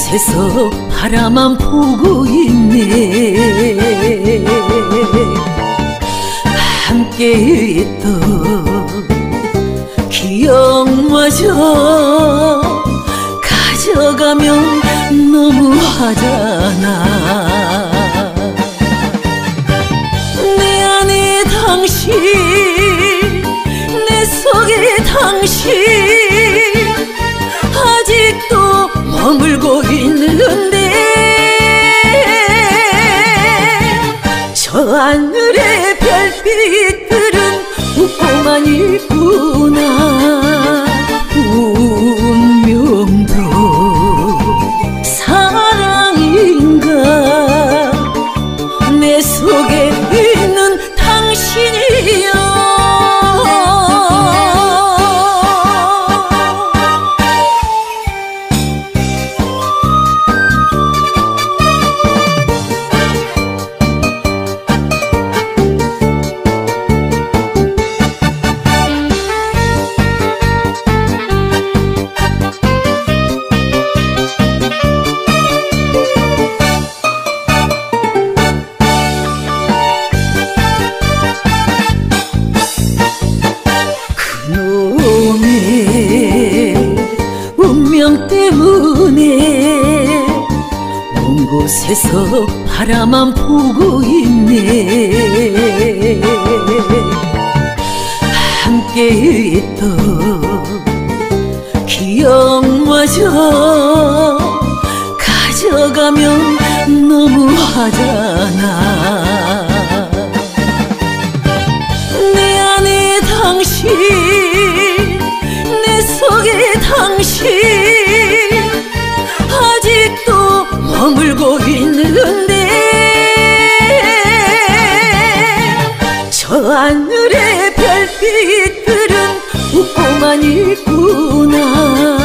먼 곳에서 바라만 보고 있네. 함께 있던 기억마저 가져가면 너무하잖아. 내 안에 당신 내 속에 당신 하늘의 별빛들은 웃고만 있구나 때문에 먼 곳에서 바라만 보고 있네. 함께 있던 기억마저 가져가면 너무하잖 아직도 머물고 있는데 저 하늘의 별빛들은 웃고만 있구나